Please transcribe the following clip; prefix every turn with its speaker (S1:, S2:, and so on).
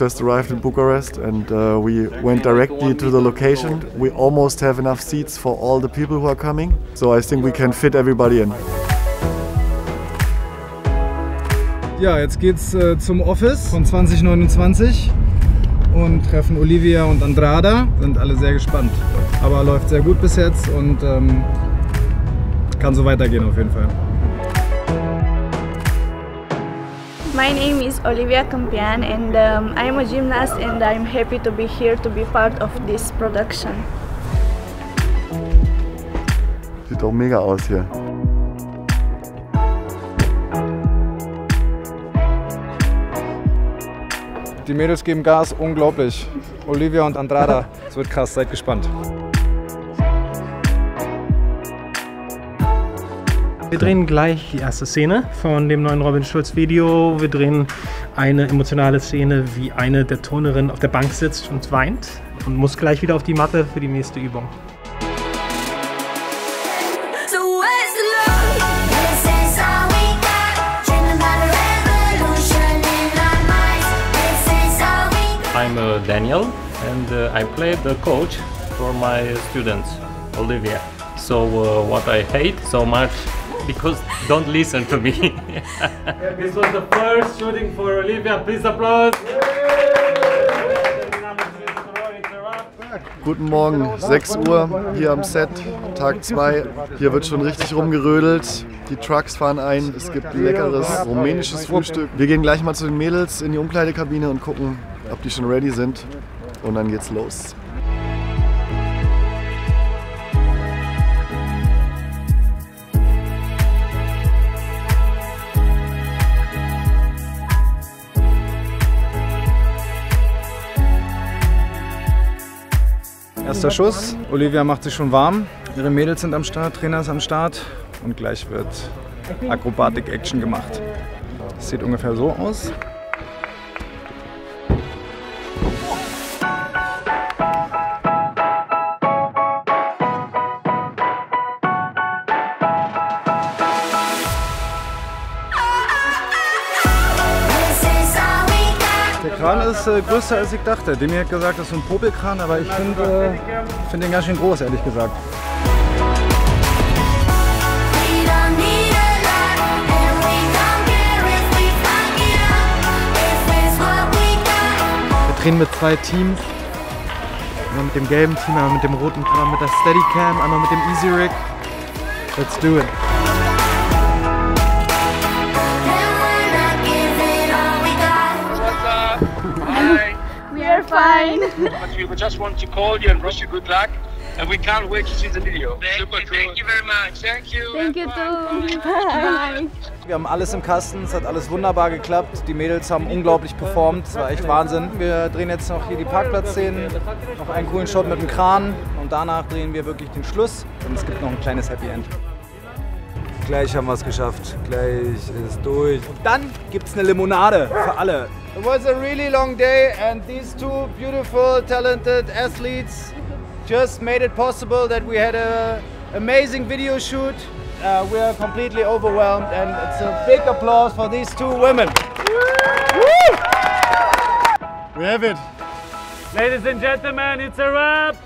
S1: just arrived in Bucharest and uh, we went directly to the location. We almost have enough seats for all the people who are coming, so I think we can fit everybody in.
S2: Ja, jetzt geht's äh, zum Office von 2029 und treffen Olivia und Andrada. Sind alle sehr gespannt. Aber läuft sehr gut bis jetzt und ähm, kann so weitergehen auf jeden Fall.
S3: My name is Olivia Campian and um, I'm a gymnast and I'm happy to be here to be part of this production.
S1: Sieht doch mega aus hier.
S2: Die Mädels geben Gas, unglaublich. Olivia und Andrada, es wird krass, seid gespannt.
S4: Wir drehen gleich die erste Szene von dem neuen Robin Schulz Video. Wir drehen eine emotionale Szene, wie eine der Turnerinnen auf der Bank sitzt und weint und muss gleich wieder auf die Matte für die nächste Übung.
S5: I'm uh, Daniel and uh, I play the coach for my students, Olivia. So uh, what I hate so much because don't listen to me. this was the first shooting for Olivia. Please applause.
S1: Guten Morgen, 6 Uhr hier am Set, Tag 2. Hier wird schon richtig rumgerödelt. Die Trucks fahren ein. Es gibt leckeres rumänisches Frühstück. Wir gehen gleich mal zu den Mädels in die Umkleidekabine und gucken, ob die schon ready sind. Und dann geht's los.
S2: Erster Schuss. Olivia macht sich schon warm. Ihre Mädels sind am Start, Trainer ist am Start. Und gleich wird Akrobatik-Action gemacht. Das sieht ungefähr so aus. Kran ist äh, größer als ich dachte. Demi hat gesagt, das ist ein Popelkran, aber ich finde äh, find den ganz schön groß, ehrlich gesagt.
S6: Wir drehen mit zwei Teams. Einmal mit dem gelben Team, einmal mit dem roten Kram, mit der Steadicam, einmal mit dem Easy Rig. Let's do it.
S3: Fine.
S7: but we just want to call you and wish you good luck. And we can't wait to see the video. Super cool. Thank you very much. Thank you.
S3: Thank you too. Bye.
S2: Wir haben alles im Kasten, es hat alles wunderbar geklappt. Die Mädels haben unglaublich performt, es war echt Wahnsinn. Wir drehen jetzt noch hier die Parkplatzszenen, noch einen coolen Shot mit dem Kran und danach drehen wir wirklich den Schluss und es gibt noch ein kleines Happy End. Gleich haben wir es geschafft, gleich ist durch. Und dann gibt es eine Limonade für alle. It was a really long day and these two beautiful, talented athletes just made it possible that we had an amazing video shoot. Uh, we are completely overwhelmed and it's a big applause for these two women.
S1: We have it!
S5: Ladies and gentlemen, it's a wrap.